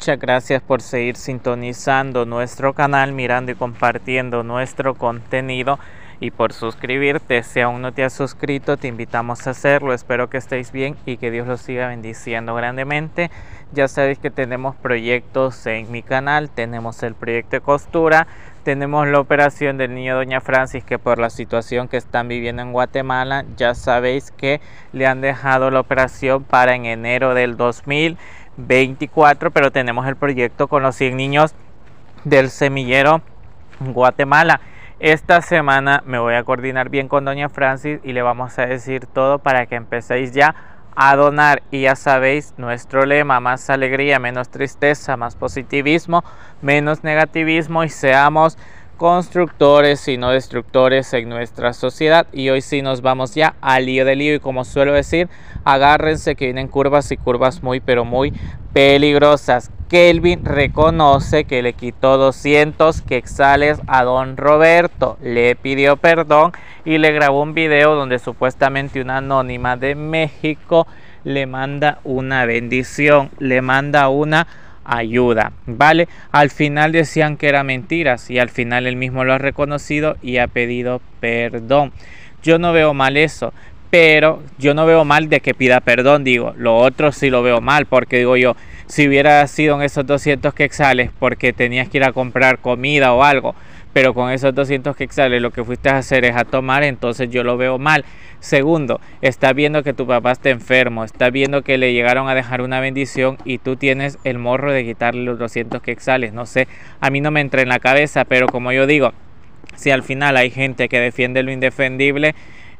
Muchas gracias por seguir sintonizando nuestro canal, mirando y compartiendo nuestro contenido y por suscribirte. Si aún no te has suscrito, te invitamos a hacerlo. Espero que estéis bien y que Dios los siga bendiciendo grandemente. Ya sabéis que tenemos proyectos en mi canal. Tenemos el proyecto de costura. Tenemos la operación del niño Doña Francis que por la situación que están viviendo en Guatemala, ya sabéis que le han dejado la operación para en enero del 2024. Pero tenemos el proyecto con los 100 niños del semillero Guatemala. Esta semana me voy a coordinar bien con Doña Francis y le vamos a decir todo para que empecéis ya a donar. Y ya sabéis, nuestro lema, más alegría, menos tristeza, más positivismo, menos negativismo y seamos constructores y no destructores en nuestra sociedad. Y hoy sí nos vamos ya al lío de lío y como suelo decir, agárrense que vienen curvas y curvas muy pero muy peligrosas. Kelvin reconoce que le quitó 200 quexales a don Roberto, le pidió perdón y le grabó un video donde supuestamente una anónima de México le manda una bendición, le manda una ayuda, ¿vale? Al final decían que era mentiras y al final él mismo lo ha reconocido y ha pedido perdón. Yo no veo mal eso, pero yo no veo mal de que pida perdón, digo, lo otro sí lo veo mal porque digo yo, si hubiera sido en esos 200 quexales porque tenías que ir a comprar comida o algo, pero con esos 200 quexales lo que fuiste a hacer es a tomar, entonces yo lo veo mal. Segundo, está viendo que tu papá está enfermo, está viendo que le llegaron a dejar una bendición y tú tienes el morro de quitarle los 200 quexales. No sé, a mí no me entra en la cabeza, pero como yo digo, si al final hay gente que defiende lo indefendible,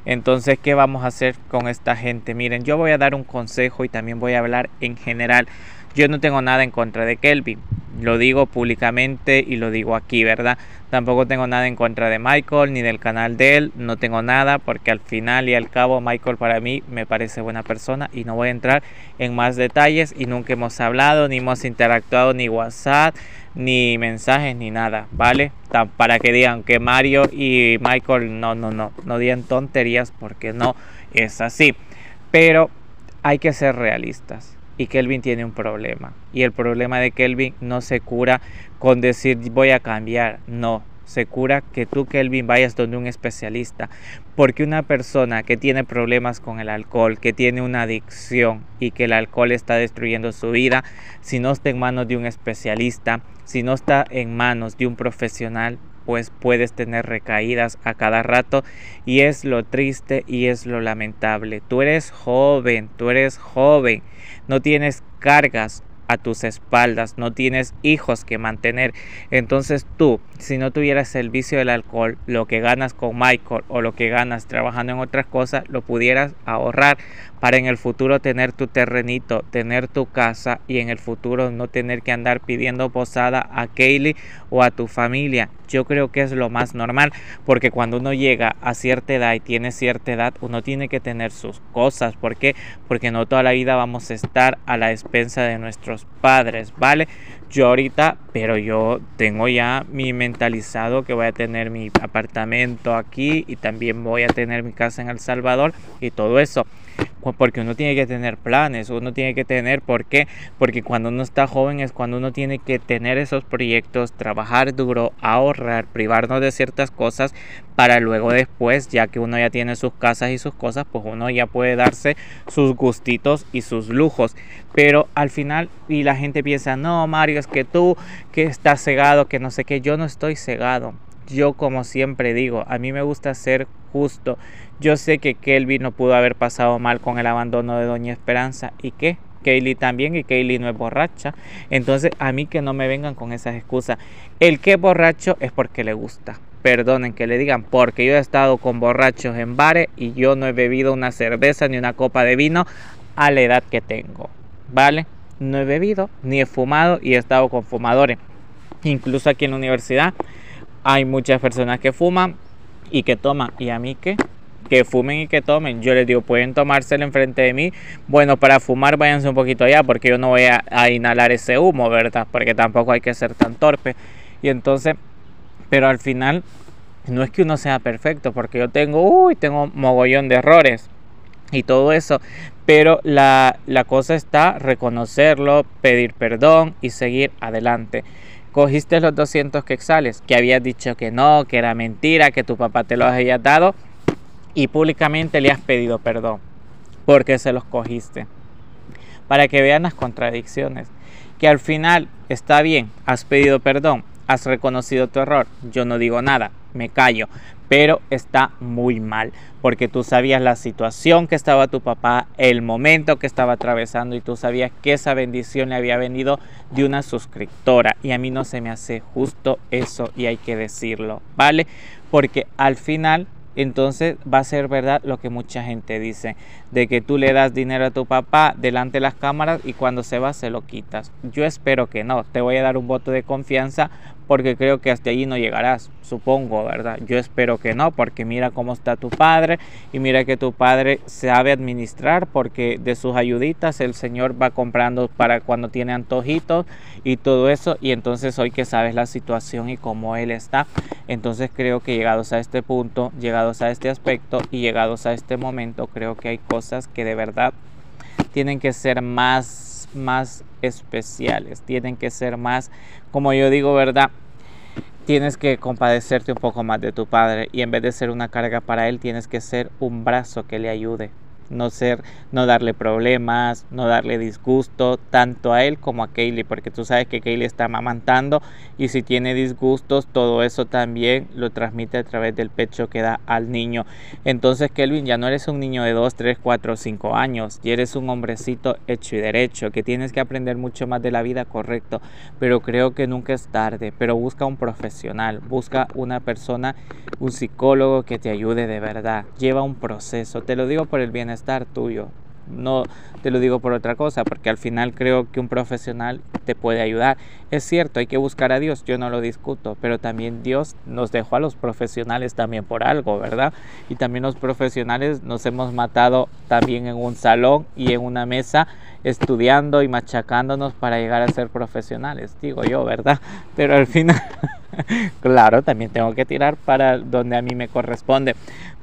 entonces, ¿qué vamos a hacer con esta gente? Miren, yo voy a dar un consejo y también voy a hablar en general. Yo no tengo nada en contra de Kelvin. Lo digo públicamente y lo digo aquí, ¿verdad? Tampoco tengo nada en contra de Michael ni del canal de él. No tengo nada porque al final y al cabo Michael para mí me parece buena persona y no voy a entrar en más detalles y nunca hemos hablado ni hemos interactuado ni WhatsApp ni mensajes ni nada, ¿vale? Para que digan que Mario y Michael no, no, no, no digan tonterías porque no es así. Pero hay que ser realistas y Kelvin tiene un problema. Y el problema de Kelvin no se cura con decir voy a cambiar, no. Se cura que tú, Kelvin, vayas donde un especialista. Porque una persona que tiene problemas con el alcohol, que tiene una adicción y que el alcohol está destruyendo su vida, si no está en manos de un especialista, si no está en manos de un profesional, pues puedes tener recaídas a cada rato y es lo triste y es lo lamentable. Tú eres joven, tú eres joven, no tienes cargas a tus espaldas, no tienes hijos que mantener. Entonces tú, si no tuvieras el vicio del alcohol, lo que ganas con Michael o lo que ganas trabajando en otras cosas, lo pudieras ahorrar para en el futuro tener tu terrenito, tener tu casa y en el futuro no tener que andar pidiendo posada a Kaylee o a tu familia. Yo creo que es lo más normal porque cuando uno llega a cierta edad y tiene cierta edad, uno tiene que tener sus cosas. ¿Por qué? Porque no toda la vida vamos a estar a la despensa de nuestros padres, ¿vale? Yo ahorita, pero yo tengo ya mi mentalizado que voy a tener mi apartamento aquí y también voy a tener mi casa en El Salvador y todo eso porque uno tiene que tener planes, uno tiene que tener, ¿por qué? Porque cuando uno está joven es cuando uno tiene que tener esos proyectos, trabajar duro, ahorrar, privarnos de ciertas cosas para luego después, ya que uno ya tiene sus casas y sus cosas, pues uno ya puede darse sus gustitos y sus lujos. Pero al final, y la gente piensa, no, Mario, es que tú que estás cegado, que no sé qué, yo no estoy cegado. Yo como siempre digo, a mí me gusta ser justo. Yo sé que Kelvin no pudo haber pasado mal con el abandono de Doña Esperanza y que Kaylee también y Kaylee no es borracha. Entonces a mí que no me vengan con esas excusas. El que es borracho es porque le gusta. Perdonen que le digan, porque yo he estado con borrachos en bares y yo no he bebido una cerveza ni una copa de vino a la edad que tengo. ¿Vale? No he bebido ni he fumado y he estado con fumadores. Incluso aquí en la universidad hay muchas personas que fuman y que toman. ¿Y a mí qué? Que fumen y que tomen. Yo les digo, pueden tomárselo enfrente de mí. Bueno, para fumar váyanse un poquito allá porque yo no voy a, inhalar ese humo, ¿verdad? Porque tampoco hay que ser tan torpe. Y entonces, pero al final, no es que uno sea perfecto, porque yo tengo, uy, tengo mogollón de errores. y todo eso. Pero la, la cosa está reconocerlo, pedir perdón y seguir adelante. Cogiste los 200 quexales, que habías dicho que no, que era mentira, que tu papá te los había dado y públicamente le has pedido perdón porque se los cogiste. Para que vean las contradicciones. Que al final está bien, has pedido perdón, has reconocido tu error, yo no digo nada, me callo, pero está muy mal, porque tú sabías la situación que estaba tu papá, el momento que estaba atravesando y tú sabías que esa bendición le había venido de una suscriptora y a mí no se me hace justo eso y hay que decirlo, ¿vale? Porque al final entonces va a ser verdad lo que mucha gente dice, de que tú le das dinero a tu papá delante de las cámaras y cuando se va se lo quitas. Yo espero que no, te voy a dar un voto de confianza porque creo que hasta allí no llegarás, supongo, ¿verdad? Yo espero que no, porque mira cómo está tu padre y mira que tu padre sabe administrar porque de sus ayuditas el Señor va comprando para cuando tiene antojitos y todo eso y entonces hoy que sabes la situación y cómo él está, entonces creo que llegados a este punto, llegados a este aspecto y llegados a este momento, creo que hay cosas que de verdad tienen que ser más más especiales, tienen que ser más, como yo digo, ¿verdad? Tienes que compadecerte un poco más de tu padre y en vez de ser una carga para él, tienes que ser un brazo que le ayude no ser, no darle problemas, no darle disgusto tanto a él como a Kaylee, porque tú sabes que Kaylee está amamantando y si tiene disgustos, todo eso también lo transmite a través del pecho que da al niño. Entonces, Kelvin, ya no eres un niño de 2, 3, 4, 5 años, y eres un hombrecito hecho y derecho, que tienes que aprender mucho más de la vida, correcto, pero creo que nunca es tarde, pero busca un profesional, busca una persona, un psicólogo que te ayude de verdad, lleva un proceso, te lo digo por el bienestar estar tuyo. No te lo digo por otra cosa, porque al final creo que un profesional te puede ayudar. Es cierto, hay que buscar a Dios, yo no lo discuto, pero también Dios nos dejó a los profesionales también por algo, ¿verdad? Y también los profesionales nos hemos matado también en un salón y en una mesa estudiando y machacándonos para llegar a ser profesionales, digo yo, ¿verdad? Pero al final, claro, también tengo que tirar para donde a mí me corresponde.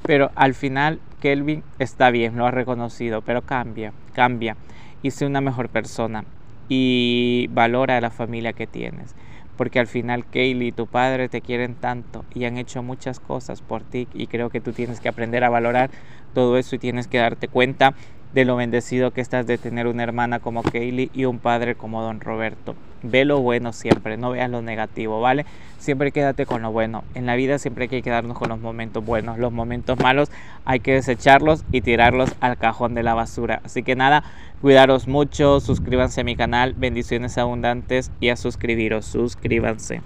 Pero al final Kelvin está bien, lo ha reconocido, pero cambia, cambia y sé una mejor persona y valora a la familia que tienes. Porque al final Kaylee y tu padre te quieren tanto y han hecho muchas cosas por ti y creo que tú tienes que aprender a valorar todo eso y tienes que darte cuenta de lo bendecido que estás de tener una hermana como Kaylee y un padre como Don Roberto. Ve lo bueno siempre, no veas lo negativo, ¿vale? Siempre quédate con lo bueno. En la vida siempre hay que quedarnos con los momentos buenos. Los momentos malos hay que desecharlos y tirarlos al cajón de la basura. Así que nada, cuidaros mucho, suscríbanse a mi canal, bendiciones abundantes y a suscribiros, suscríbanse.